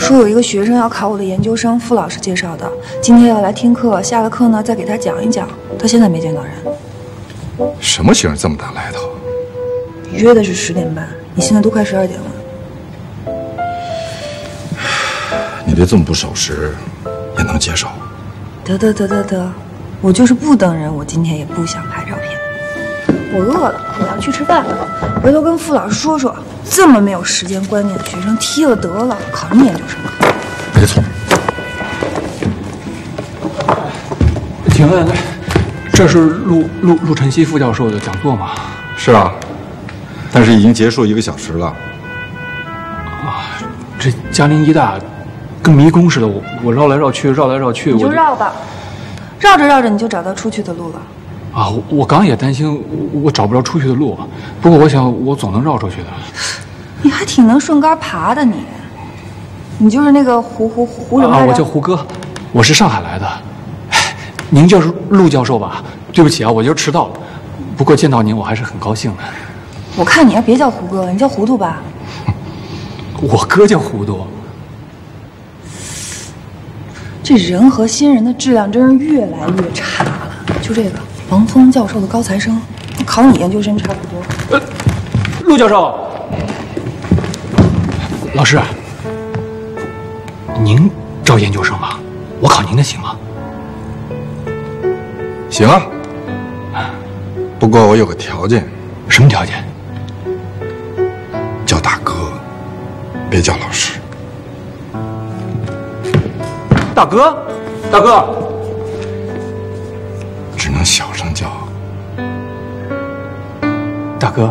说有一个学生要考我的研究生，傅老师介绍的，今天要来听课，下了课呢再给他讲一讲。他现在没见到人，什么学生这么大来头？约的是十点半，你现在都快十二点了。你别这么不守时，也能接受。得得得得得，我就是不等人，我今天也不想拍照片。我饿了，我要去吃饭了。回头跟傅老师说说，这么没有时间观念的学生踢了得了，考什么研究生啊？没错，请问，这是陆陆陆晨曦副教授的讲座吗？是啊，但是已经结束一个小时了。啊，这嘉陵医大跟迷宫似的，我我绕来绕去，绕来绕去，你就绕吧，绕着绕着你就找到出去的路了。啊，我我刚也担心我我找不着出去的路，不过我想我总能绕出去的。你还挺能顺杆爬的你，你就是那个胡胡胡什么啊，我叫胡歌，我是上海来的。哎您就是陆教授吧？对不起啊，我就是迟到了。不过见到您我还是很高兴的。我看你还别叫胡歌了，你叫糊涂吧。我哥叫糊涂。这人和新人的质量真是越来越差了。就这个王峰教授的高材生，考你研究生差不多。呃陆教授，老师，您招研究生吗？我考您的行吗？行啊，不过我有个条件，什么条件？叫大哥，别叫老师。大哥，大哥，只能小声叫。大哥，